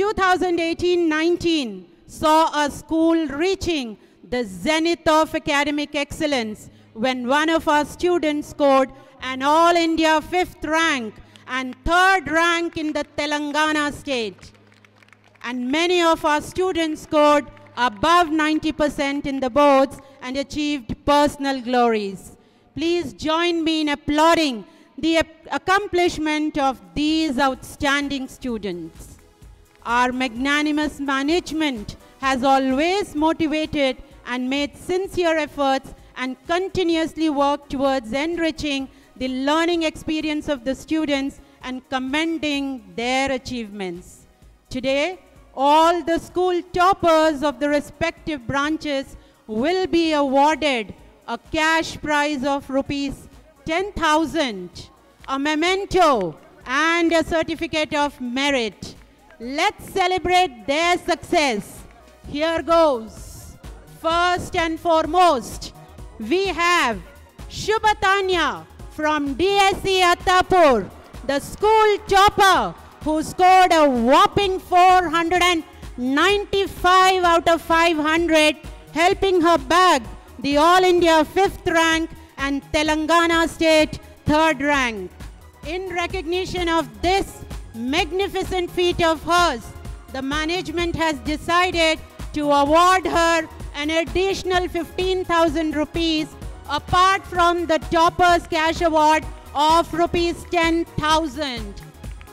2018-19 saw a school reaching the zenith of academic excellence when one of our students scored an All India fifth rank and third rank in the Telangana state. And many of our students scored above 90% in the boards and achieved personal glories. Please join me in applauding the accomplishment of these outstanding students. Our magnanimous management has always motivated and made sincere efforts and continuously worked towards enriching the learning experience of the students and commending their achievements. Today, all the school toppers of the respective branches will be awarded a cash prize of rupees 10,000, a memento and a certificate of merit. Let's celebrate their success. Here goes. First and foremost, we have Shubhatanya from DSE Attapur, the school chopper who scored a whopping 495 out of 500, helping her bag the All India 5th rank and Telangana State 3rd rank. In recognition of this magnificent feat of hers, the management has decided to award her an additional 15,000 rupees apart from the toppers cash award of rupees 10,000.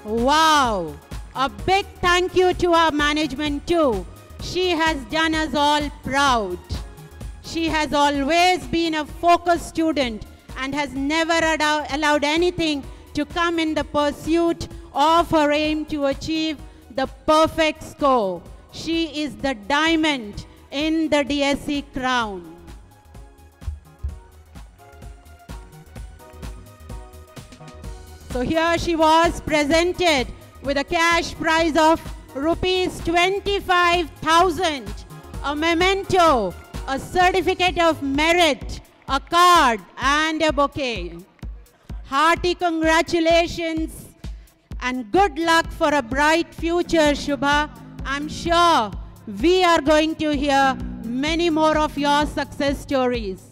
Wow! A big thank you to our management too. She has done us all proud. She has always been a focused student and has never allowed anything to come in the pursuit of her aim to achieve the perfect score. She is the diamond in the DSE crown. So here she was presented with a cash prize of rupees 25,000, a memento, a certificate of merit, a card and a bouquet. Hearty congratulations and good luck for a bright future, Shubha. I'm sure we are going to hear many more of your success stories.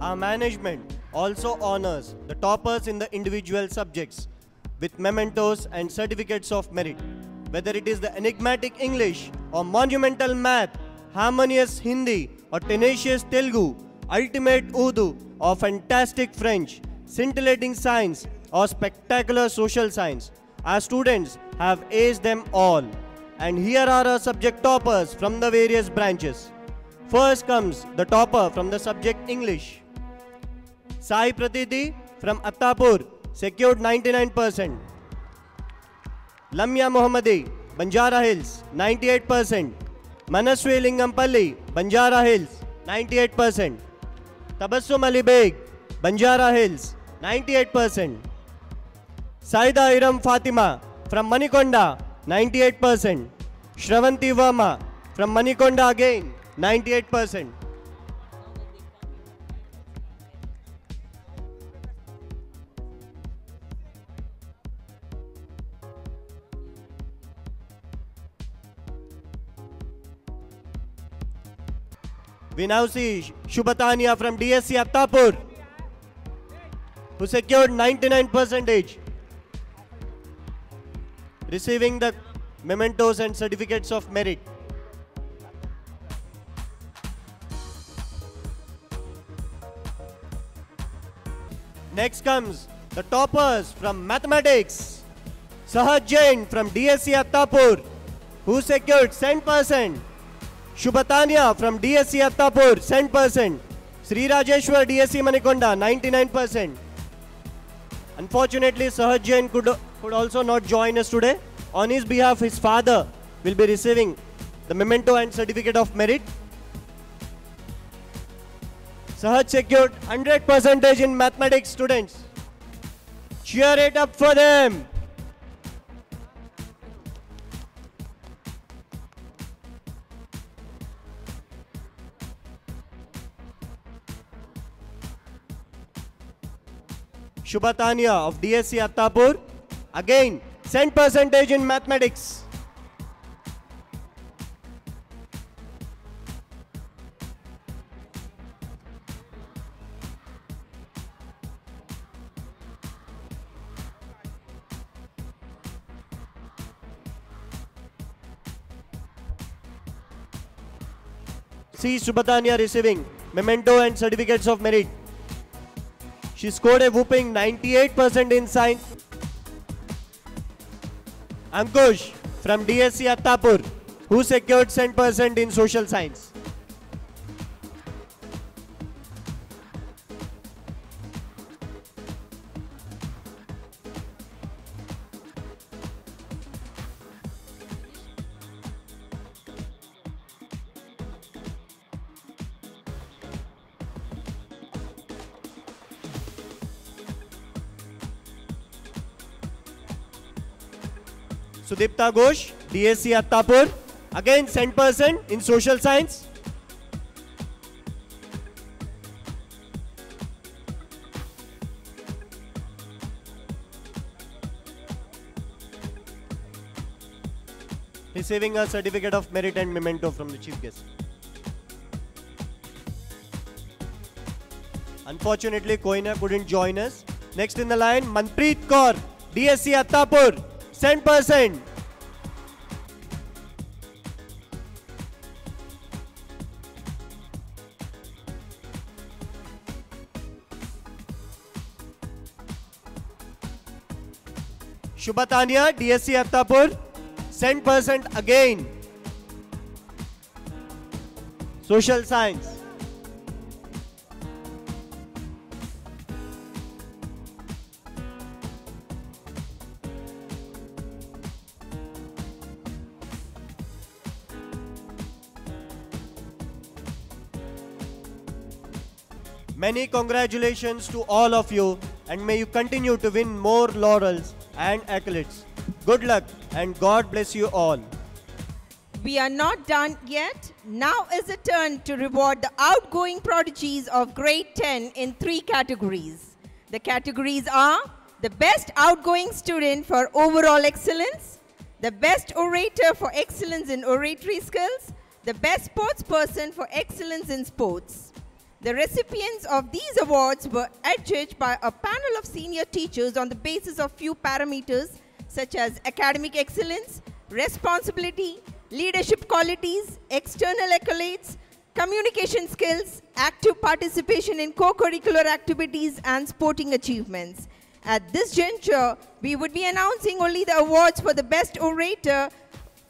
Our management also honors the toppers in the individual subjects with mementos and certificates of merit. Whether it is the enigmatic English or monumental math, harmonious Hindi or tenacious Telugu, ultimate Urdu or fantastic French, scintillating science or spectacular social science, our students have aced them all. And here are our subject toppers from the various branches. First comes the topper from the subject English. Sai Pratiti from Attapur secured 99%. Lamia Mohammadi, Banjara Hills, 98%. Manaswi Lingampalli, Banjara Hills, 98%. Tabassum Ali Baig Banjara Hills 98 percent Syeda Iram Fatima from Manikonda 98 percent Shravanti Varma from Manikonda again 98 percent We now see from DSE Attapur, who secured 99 percentage, receiving the mementos and certificates of merit. Next comes the toppers from mathematics. Sahaj Jain from DSE Attapur, who secured 100%. Shubhatanya from DSE Attapur, 100%. Sri Rajeshwar DSE Manikonda, 99%. Unfortunately, Sahaj Jain could, could also not join us today. On his behalf, his father will be receiving the memento and certificate of merit. Sahaj secured 100% in mathematics students. Cheer it up for them. Shubhatanya of DSC Attapur. Again, cent percentage in mathematics. See Subhatanya receiving memento and certificates of merit. She scored a whooping 98% in science. Ankush from DSE Attapur, who secured 10% in social science. Sudipta Ghosh, DSE Attapur, again 10% in social science. Receiving a certificate of merit and memento from the chief guest. Unfortunately, Koina couldn't join us. Next in the line, Manpreet Kaur, DSE Attapur, cent percent Shubhtania DSC अफ्तापुर. Cent percent again social science Many congratulations to all of you and may you continue to win more laurels and accolades. Good luck and God bless you all. We are not done yet. Now is the turn to reward the outgoing prodigies of grade 10 in three categories. The categories are the best outgoing student for overall excellence, the best orator for excellence in oratory skills, the best sports person for excellence in sports. The recipients of these awards were adjudged by a panel of senior teachers on the basis of few parameters such as academic excellence, responsibility, leadership qualities, external accolades, communication skills, active participation in co-curricular activities, and sporting achievements. At this juncture, we would be announcing only the awards for the best orator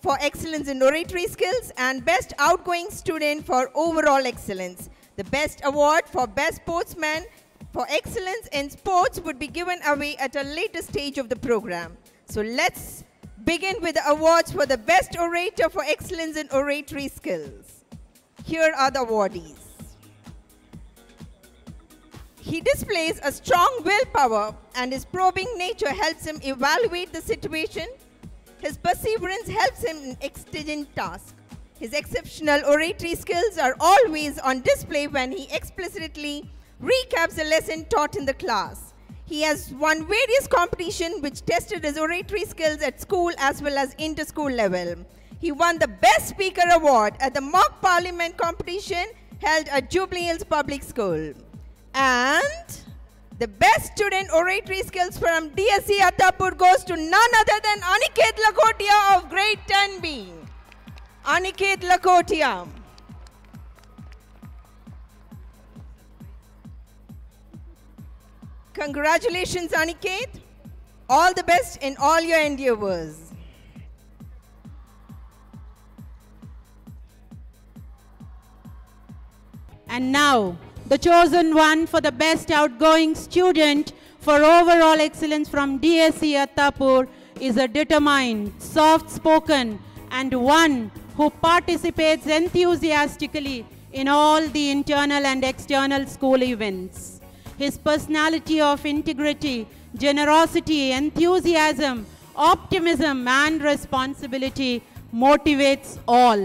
for excellence in oratory skills and best outgoing student for overall excellence. The best award for best sportsman for excellence in sports would be given away at a later stage of the program. So let's begin with the awards for the best orator for excellence in oratory skills. Here are the awardees. He displays a strong willpower and his probing nature helps him evaluate the situation. His perseverance helps him in exigent tasks. His exceptional oratory skills are always on display when he explicitly recaps a lesson taught in the class. He has won various competitions which tested his oratory skills at school as well as inter-school level. He won the Best Speaker Award at the Mock Parliament competition held at Jubilee Hills Public School. And the Best Student Oratory Skills from DSE Attapur goes to none other than Aniket Lakotia of 10B. Aniket Lakotia. Congratulations, Aniket. All the best in all your endeavors. And now, the chosen one for the best outgoing student for overall excellence from DSE Attapur is a determined, soft-spoken, and one who participates enthusiastically in all the internal and external school events. His personality of integrity, generosity, enthusiasm, optimism, and responsibility motivates all.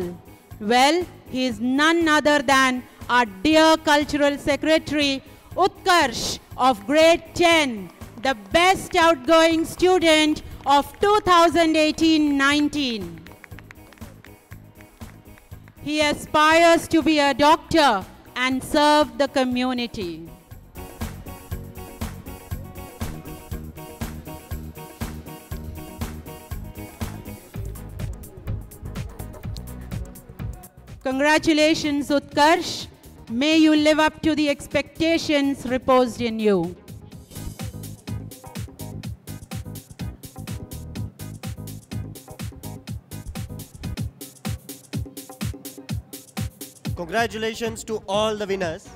Well, he is none other than our dear Cultural Secretary Utkarsh of Grade 10. the best outgoing student of 2018-19. He aspires to be a doctor and serve the community. Congratulations, Utkarsh. May you live up to the expectations reposed in you. Congratulations to all the winners.